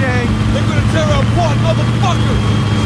dang. They're gonna tear apart, motherfucker!